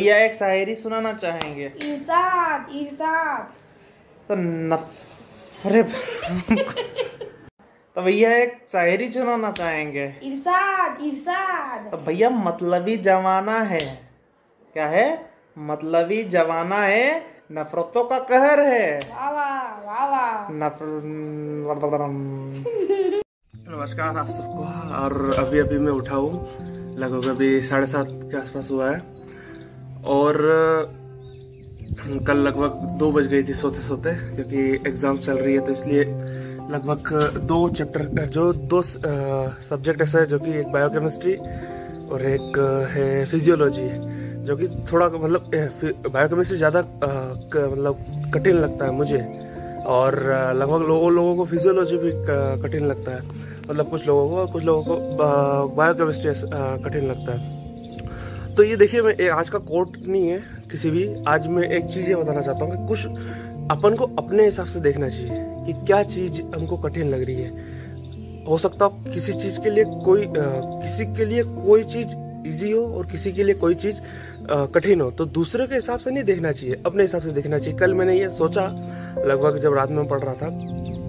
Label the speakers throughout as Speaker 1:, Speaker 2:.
Speaker 1: भैया एक शायरी सुनाना चाहेंगे?
Speaker 2: इरशाद इरशाद।
Speaker 1: तो नफरे तो भैया एक शायरी सुनाना चाहेंगे?
Speaker 2: इरशाद इरशाद।
Speaker 1: तो भैया मतलबी जमाना है। क्या है? मतलबी जमाना है नफरतों का कहर है।
Speaker 2: वाह वाह वाह वाह।
Speaker 1: नफर नमस्कार आप सबको और अभी अभी मैं उठा हूँ। लगभग अभी साढ़े सात के आसपास हुआ है। और कल लगभग दो बज गई थी सोते सोते, क्योंकि एग्ज़ाम चल रही है तो इसलिए लगभग दो चैप्टर जो दो सब्जेक्ट ऐसे है जो कि एक बायोकेमिस्ट्री और एक है फिजियोलॉजी जो कि थोड़ा मतलब बायोकेमिस्ट्री ज़्यादा मतलब कठिन लगता है मुझे, और लगभग लोगों लोगों को फिजियोलॉजी भी कठिन लगता है मतलब कुछ लोगों को, कुछ लोगों को बायोकेमिस्ट्री कठिन लगता है। तो ये देखिए मैं आज का कोर्ट नहीं है किसी भी। आज मैं एक चीज़ ये बताना चाहता हूँ कि कुछ अपन को अपने हिसाब से देखना चाहिए कि क्या चीज़ हमको कठिन लग रही है। हो सकता है किसी चीज़ के लिए कोई आ, किसी के लिए कोई चीज़ इजी हो और किसी के लिए कोई चीज़ कठिन हो। तो दूसरे के हिसाब से नहीं देखना चाहिए अपने हिसाब से देखना चाहिए। कल मैंने ये सोचा लगभग जब रात में पढ़ रहा था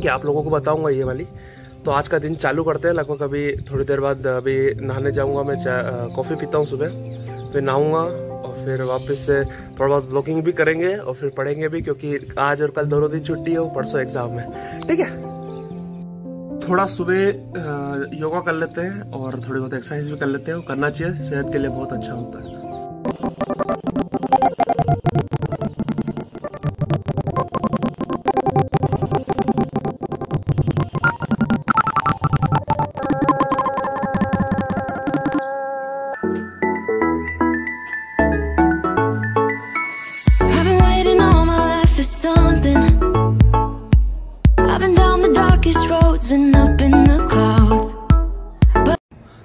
Speaker 1: कि आप लोगों को बताऊँगा ये वाली। तो आज का दिन चालू करते हैं। लगभग अभी थोड़ी देर बाद अभी नहाने जाऊँगा मैं कॉफ़ी पीता हूँ सुबह। फिर नहाऊँगा और फिर वापस से थोड़ा बहुत ब्लॉगिंग भी करेंगे और फिर पढ़ेंगे भी, क्योंकि आज और कल दोनों दिन छुट्टी है परसों एग्ज़ाम है। ठीक है? थोड़ा सुबह योगा कर लेते हैं और थोड़ी बहुत एक्सरसाइज भी कर लेते हैं। करना चाहिए, सेहत के लिए बहुत अच्छा होता है।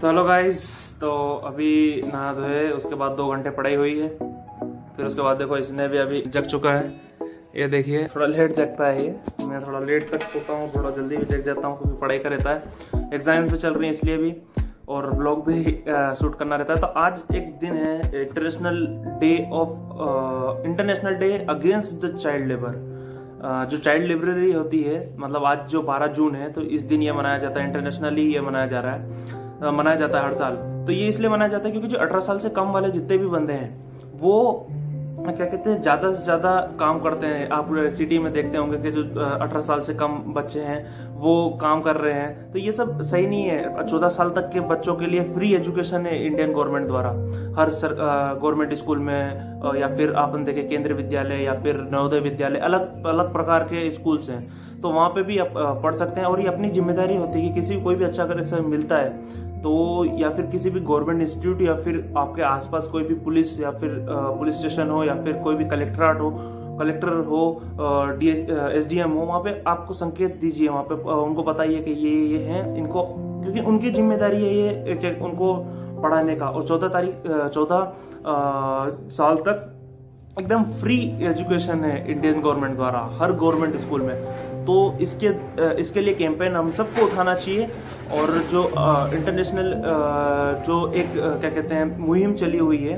Speaker 1: तो तो अभी नहा धोए, उसके बाद दो घंटे पढ़ाई हुई है। फिर उसके बाद देखो, इसने भी अभी जग चुका है। ये देखिए, थोड़ा लेट जगता है ये। मैं थोड़ा लेट तक सोता हूँ, थोड़ा जल्दी भी जग जाता हूँ, क्योंकि पढ़ाई का रहता है। एग्ज़ाम भी चल रही है इसलिए भी, और ब्लॉग भी शूट करना रहता है। तो आज एक दिन है international day of international day against the child labour जो चाइल्ड लाइब्रेरी होती है मतलब आज जो 12 जून है तो इस दिन ये मनाया जाता है इंटरनेशनली ये मनाया जा रहा है। मनाया जाता है हर साल। तो ये इसलिए मनाया जाता है क्योंकि जो 18 साल से कम वाले जितने भी बंदे हैं, वो क्या कहते हैं, ज़्यादा से ज़्यादा काम करते हैं। आप सिटी में देखते होंगे कि जो अठारह साल से कम बच्चे हैं, वो काम कर रहे हैं। तो ये सब सही नहीं है। चौदह साल तक के बच्चों के लिए फ्री एजुकेशन है इंडियन गवर्नमेंट द्वारा। हर सर गवर्नमेंट स्कूल में या फिर अपन देखे केंद्रीय विद्यालय या फिर नवोदय विद्यालय, अलग अलग प्रकार के स्कूल्स हैं। तो वहाँ पे भी आप पढ़ सकते हैं और ये अपनी ज़िम्मेदारी होती है कि किसी कोई भी अच्छा अगर ऐसा मिलता है तो या फिर किसी भी गवर्नमेंट इंस्टीट्यूट या फिर आपके आसपास कोई भी पुलिस या फिर पुलिस स्टेशन हो या फिर कोई भी कलेक्ट्रेट हो, कलेक्टर हो डी एस डी एम हो, वहाँ पे आपको संकेत दीजिए, वहाँ पे उनको बताइए कि ये ये हैं, इनको, क्योंकि उनकी ज़िम्मेदारी है ये उनको पढ़ाने का। और चौदह तारीख चौदह साल तक एकदम फ्री एजुकेशन है इंडियन गवर्नमेंट द्वारा, हर गवर्नमेंट स्कूल में। तो इसके इसके लिए कैंपेन हम सबको उठाना चाहिए और जो इंटरनेशनल जो एक क्या कहते हैं, मुहिम चली हुई है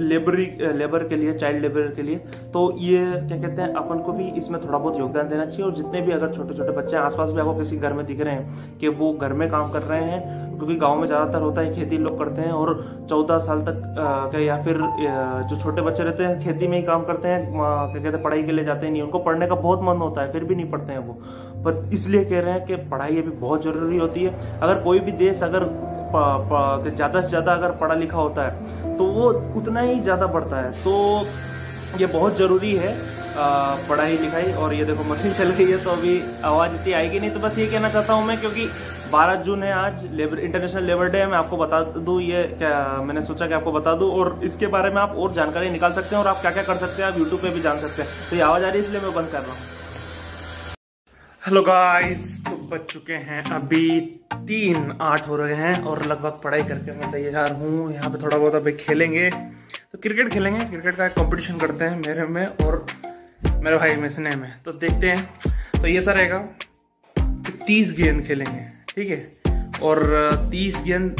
Speaker 1: लेबरी लेबर के लिए चाइल्ड लेबर के लिए तो ये, क्या कहते हैं, अपन को भी इसमें थोड़ा बहुत योगदान देना चाहिए और जितने भी अगर छोटे छोटे बच्चे आसपास भी आपको किसी घर में दिख रहे हैं कि वो घर में काम कर रहे हैं, क्योंकि गाँव में ज़्यादातर होता है खेती लोग करते हैं और चौदह साल तक क्या, या फिर जो छोटे बच्चे रहते हैं, खेती में ही काम करते हैं क्या कहते हैं, पढ़ाई के लिए जाते हैं नहीं, उनको पढ़ने का बहुत मन होता है, फिर भी नहीं पढ़ते हैं वो। पर इसलिए कह रहे हैं कि पढ़ाई अभी बहुत ज़रूरी होती है। अगर कोई भी देश अगर ज़्यादा से ज़्यादा अगर पढ़ा लिखा होता है तो वो उतना ही ज़्यादा बढ़ता है। तो ये बहुत ज़रूरी है पढ़ाई लिखाई। और ये देखो, मशीन चल गई है तो अभी आवाज़ इतनी आएगी नहीं तो बस ये कहना चाहता हूँ मैं, क्योंकि 12 जून है आज, लेबर इंटरनेशनल लेबर डे है, मैं आपको बता दूँ, ये क्या, मैंने सोचा कि आपको बता दूँ, और इसके बारे में आप और जानकारी निकाल सकते हैं, और आप क्या क्या कर सकते हैं, आप यूट्यूब पे भी जान सकते हैं। तो ये आवाज़ आ रही है, इसलिए मैं बंद कर रहा हूँ। हेलो गाइस तो बच चुके हैं। अभी तीन आठ हो रहे हैं और लगभग पढ़ाई करके मैं तैयार हूँ। यहाँ पे थोड़ा बहुत अभी खेलेंगे। तो क्रिकेट खेलेंगे। क्रिकेट का कंपटीशन करते हैं मेरे में और मेरे भाई में, स्नेह में। तो देखते हैं। तो ये सर रहेगा तीस गेंद खेलेंगे। ठीक है? और तीस गेंद,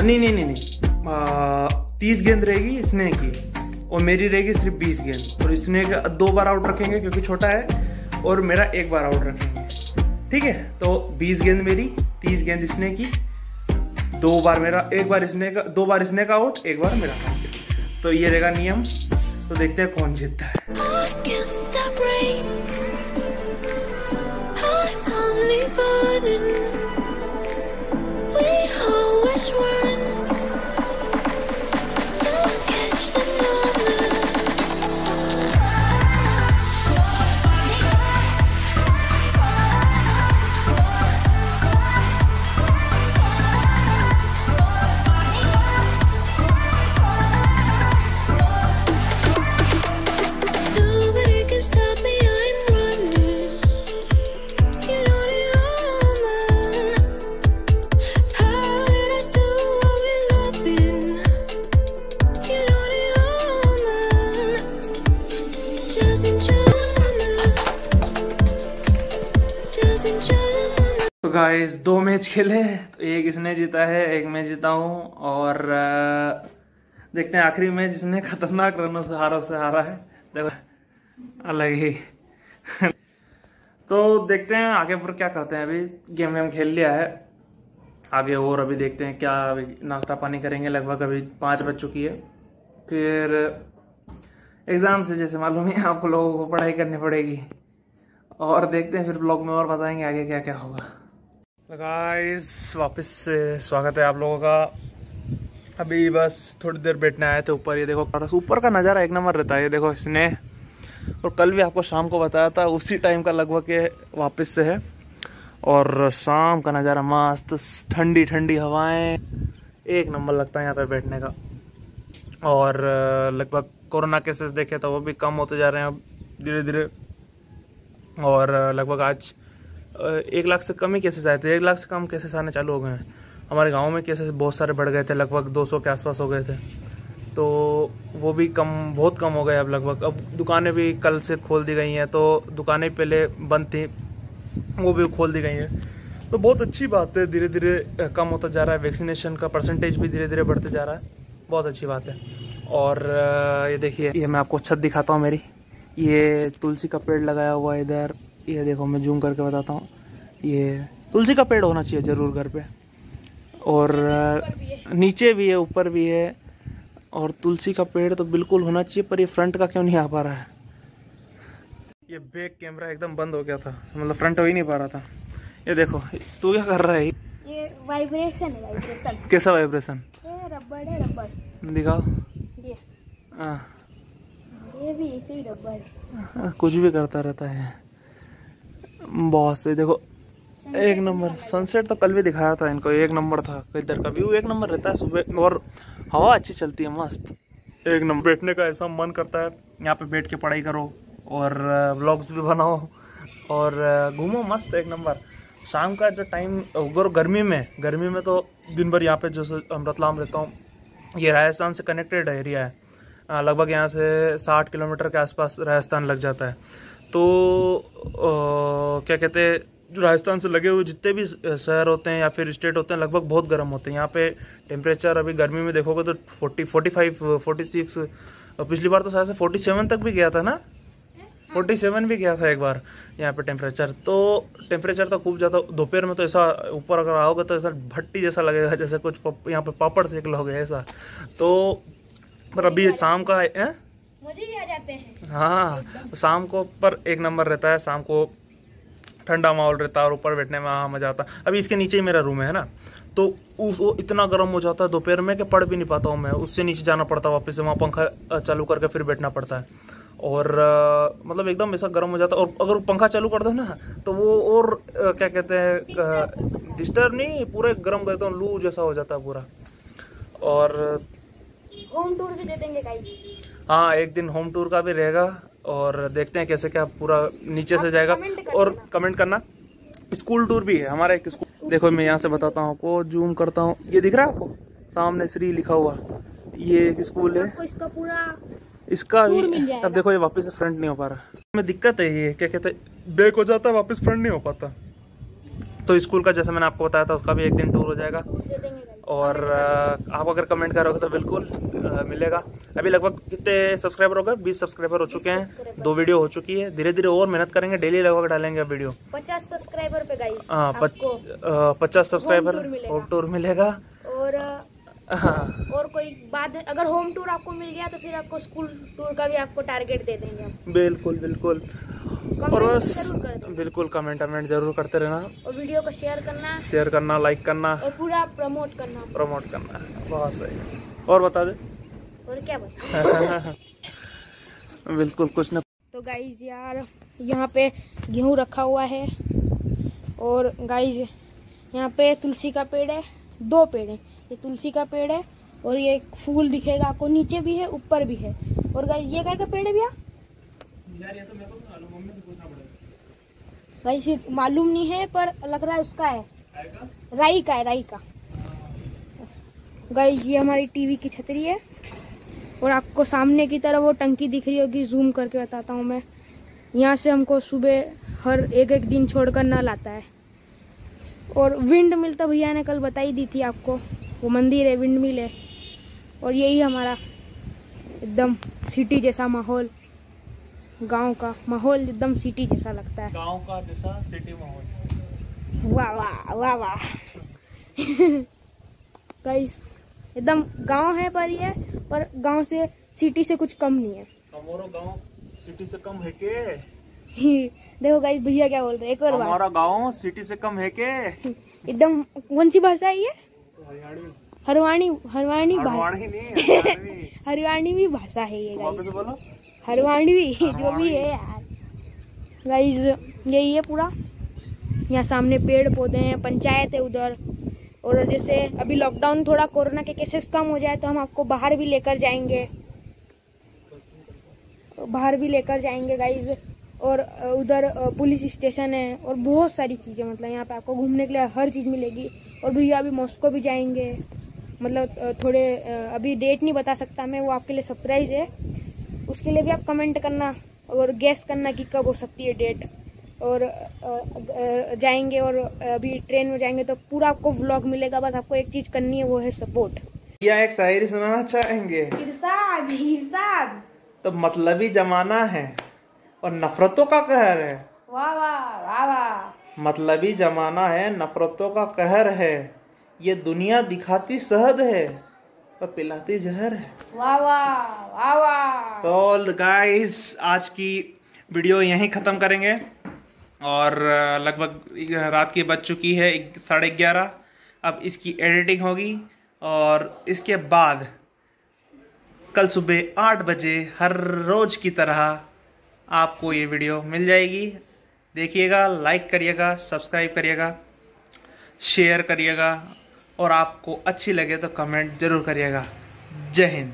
Speaker 1: नहीं नहीं नहीं नहीं। तीस गेंद रहेगी स्नेह की और मेरी रहेगी सिर्फ़ बीस गेंद। और इसने दो बार आउट रखेंगे क्योंकि छोटा है। और मेरा एक बार आउट रखेंगे ठीक है? तो बीस गेंद मेरी, तीस गेंद इसने की। दो बार मेरा, एक बार इसने का, दो बार इसने का आउट एक बार मेरा तो ये रहेगा नियम। तो देखते हैं कौन जीतता है। गाइस दो मैच खेले तो एक इसने जीता है, एक मैं जीता हूँ, और देखते हैं आखिरी मैच इसने खतरनाक रनों से हारा से हारा है। देखो, अलग ही। तो देखते हैं आगे पर क्या करते हैं अभी। गेम वेम खेल लिया है। आगे और अभी देखते हैं क्या अभी नाश्ता पानी करेंगे। लगभग अभी पाँच बज चुकी है। फिर एग्ज़ाम से जैसे मालूम है, आपको लोगों को पढ़ाई करनी पड़ेगी। और देखते हैं फिर ब्लॉग में और बताएँगे आगे क्या क्या होगा। गाइस वापस से स्वागत है आप लोगों का। अभी बस थोड़ी देर बैठने आए थे ऊपर। ये देखो ऊपर का नज़ारा एक नंबर रहता है, ये देखो इसने। और कल भी आपको शाम को बताया था, उसी टाइम का लगभग ये वापस से है। और शाम का नज़ारा मस्त, ठंडी ठंडी हवाएँ। एक नंबर लगता है यहाँ पे बैठने का। और लगभग कोरोना केसेस देखे तो वो भी कम होते जा रहे हैं अब धीरे धीरे और लगभग आज एक लाख से कम ही केसेस आए थे। एक लाख से कम केसेस आने चालू हो गए हैं। हमारे गाँव में केसेस बहुत सारे बढ़ गए थे, लगभग 200 के आसपास हो गए थे। तो वो भी कम, बहुत कम हो गए अब लगभग। अब दुकानें भी कल से खोल दी गई हैं तो दुकानें पहले बंद थी, वो भी खोल दी गई हैं। तो बहुत अच्छी बात है धीरे धीरे कम होता जा रहा है वैक्सीनेशन का परसेंटेज भी धीरे धीरे बढ़ते जा रहा है। बहुत अच्छी बात है। और ये देखिए, ये मैं आपको छत दिखाता हूँ मेरी। ये तुलसी का पेड़ लगाया हुआ है इधर। ये देखो मैं जूम करके बताता हूँ। ये तुलसी का पेड़ होना चाहिए ज़रूर घर पे। और नीचे भी है ऊपर भी है। और तुलसी का पेड़ तो बिल्कुल होना चाहिए पर ये फ्रंट का क्यों नहीं आ पा रहा है? ये बैक कैमरा एकदम बंद हो गया था। मतलब फ्रंट हो ही नहीं पा रहा था। ये देखो तू क्या कर रहा है?
Speaker 2: ये वाइब्रेशन है वाइब्रेशन
Speaker 1: कैसा वाइब्रेशन
Speaker 2: रबड़ है रबड़
Speaker 1: दिखाओ।
Speaker 2: ये।
Speaker 1: हाँ।
Speaker 2: ये भी ऐसे ही रबड़ है।
Speaker 1: हाँ, कुछ भी करता रहता है। बहुत से देखो एक नंबर सनसेट तो कल भी दिखाया था इनको एक नंबर था इधर का व्यू एक नंबर रहता है सुबह और हवा अच्छी चलती है मस्त एक नंबर। बैठने का ऐसा मन करता है यहाँ पे बैठ के पढ़ाई करो और व्लॉग्स भी बनाओ और घूमो मस्त एक नंबर। शाम का जो टाइम अगर गर्मी में गर्मी में तो दिन भर यहाँ पे जैसे रतलाम रहता हूँ ये राजस्थान से कनेक्टेड एरिया है लगभग यहाँ से साठ किलोमीटर के आसपास राजस्थान लग जाता है। तो अ, क्या कहते हैं जो राजस्थान से लगे हुए जितने भी शहर होते हैं या फिर स्टेट होते हैं लगभग बहुत गर्म होते हैं। यहाँ पे टेम्परेचर अभी गर्मी में देखोगे तो forty forty five forty six पिछली बार तो शायद से फोर्टी सेवन तक भी गया था ना? फोर्टी सेवन भी गया था एक बार यहाँ पे टेम्परेचर तो टेम्परेचर तो खूब ज़्यादा दोपहर में तो ऐसा ऊपर अगर आओगे तो ऐसा भट्टी जैसा लगेगा जैसे कुछ यहाँ पे पापड़ सेक लोगे ऐसा। तो पर अभी शाम का है
Speaker 2: मज़े ही आ जाते हैं।
Speaker 1: हाँ शाम को पर एक नंबर रहता है शाम को ठंडा माहौल रहता है और ऊपर बैठने में हाँ मज़ा आता है। अभी इसके नीचे ही मेरा रूम है ना? तो उस वो इतना गर्म हो जाता है दोपहर में कि पढ़ भी नहीं पाता हूँ मैं। उससे नीचे जाना पड़ता है वापस से वहाँ पंखा चालू करके फिर बैठना पड़ता है। और अ, मतलब एकदम ऐसा गर्म हो जाता है। और अगर पंखा चालू कर दो ना तो वो और अ, क्या कहते हैं डिस्टर्ब नहीं पूरे गर्म करता हूँ लू जैसा हो जाता है पूरा। और
Speaker 2: होम टूर भी दे देंगे
Speaker 1: हाँ एक दिन होम टूर का भी रहेगा और देखते हैं कैसे क्या पूरा नीचे से जाएगा। और कमेंट करना। स्कूल टूर भी है हमारा एक स्कूल देखो मैं यहाँ से बताता हूँ आपको जूम करता हूँ। ये दिख रहा है आपको? सामने श्री लिखा हुआ। ये एक स्कूल है।
Speaker 2: इसका पूरा
Speaker 1: इसका भी अब देखो ये वापस फ्रंट नहीं हो पा रहा। में दिक्कत है ये क्या कहते हैं बैक हो जाता है वापस फ्रंट नहीं हो पाता। तो स्कूल का जैसे मैंने आपको बताया था उसका भी एक दिन टूर हो जाएगा। और आप अगर कमेंट करोगे तो बिल्कुल मिलेगा। अभी लगभग कितने सब्सक्राइबर हो गए? बीस सब्सक्राइबर हो चुके हैं। दो वीडियो हो चुकी है। धीरे धीरे और मेहनत करेंगे डेली लगभग डालेंगे वीडियो
Speaker 2: पचास सब्सक्राइबर पे गाइस
Speaker 1: हाँ पचास सब्सक्राइबर। होम टूर मिलेगा।
Speaker 2: और
Speaker 1: हाँ।
Speaker 2: और कोई बाद अगर होम टूर आपको मिल गया तो फिर आपको स्कूल टूर का भी आपको टारगेट दे देंगे
Speaker 1: बिल्कुल बिल्कुल। और बस बिल्कुल कमेंट कमेंट ज़रूर करते रहना।
Speaker 2: और वीडियो को शेयर करना।
Speaker 1: शेयर करना लाइक करना।
Speaker 2: और पूरा प्रमोट करना।
Speaker 1: प्रमोट करना। बहुत सही। और बता दे।
Speaker 2: और क्या बता?
Speaker 1: बिल्कुल कुछ न
Speaker 2: तो गाइज़ यार यहाँ पे गेहूँ रखा हुआ है। और गाइज़ यहाँ पे तुलसी का पेड़ है। दो पेड़ है। ये तुलसी का पेड़ है और ये फूल दिखेगा। आपको नीचे भी है ऊपर भी है। और गाइज़ ये काय का पेड़ है भैया? गाइज़ ये मालूम नहीं है पर लग रहा है उसका है। राई का है राई का। गाइज़ ये हमारी टीवी की छतरी है और आपको सामने की तरफ़ वो टंकी दिख रही होगी जूम करके बताता हूँ मैं। यहाँ से हमको सुबह हर एक एक दिन छोड़कर नल आता है। और विंड मिल तो भैया ने कल बताई दी थी आपको वो मंदिर है विंड मिल है। और यही हमारा एकदम सिटी जैसा माहौल। गाँव का माहौल एकदम सिटी जैसा लगता है।
Speaker 1: गाँव का जैसा सिटी माहौल।
Speaker 2: वाह वाह वाह वाह। गाइस एकदम गाँव है पर ये पर गाँव से सिटी से कुछ कम नहीं है।
Speaker 1: हमारा गाँव सिटी से कम है के?
Speaker 2: देखो गाइस भैया क्या बोल रहे हैं एक और बार
Speaker 1: हमारा गाँव सिटी से कम है के?
Speaker 2: एकदम कौन सी भाषा है ये? हरवाणी हरवाणी
Speaker 1: हरवाणी हरवाणी
Speaker 2: हरवाणी भी भाषा है ये गाइस
Speaker 1: बोलो।
Speaker 2: हरवाणी भी जो भी है यार। गाइस यही है पूरा। यहाँ सामने पेड़ पौधे हैं पंचायत है उधर। और जैसे अभी लॉकडाउन थोड़ा कोरोना के केसेस कम हो जाए तो हम आपको बाहर भी लेकर जाएँगे। बाहर भी लेकर जाएँगे गाइज़ और उधर पुलिस स्टेशन है और बहुत सारी चीज़ें मतलब यहाँ पे आपको घूमने के लिए हर चीज़ मिलेगी। और भैया अभी मॉस्को भी जाएँगे। मतलब थोड़े अभी डेट नहीं बता सकता मैं वो आपके लिए सरप्राइज़ है। उसके लिए भी आप कमेंट करना और गैस करना कि कब हो सकती है डेट और जाएँगे और अभी ट्रेन में जाएँगे तो पूरा आपको व्लॉग मिलेगा। बस आपको एक चीज़ करनी है वो है सपोर्ट
Speaker 1: या एक शायरी सुनाना चाहेंगे?
Speaker 2: इरशाद इरशाद।
Speaker 1: तो मतलबी जमाना है और नफरतों का कहर है।
Speaker 2: वाह वाह वाह वाह।
Speaker 1: मतलबी जमाना है नफरतों का कहर है। ये दुनिया दिखाती शहद है। और पिलाती जहर है।
Speaker 2: वाह वाह वाह वाह।
Speaker 1: तो गाइस आज की वीडियो यहीं ख़त्म करेंगे। और लगभग रात की बज चुकी है साढ़े ग्यारह। अब इसकी एडिटिंग होगी और इसके बाद कल सुबह आठ बजे हर रोज की तरह आपको ये वीडियो मिल जाएगी। देखिएगा लाइक करिएगा सब्सक्राइब करिएगा शेयर करिएगा। और आपको अच्छी लगे तो कमेंट ज़रूर करिएगा। जय हिंद।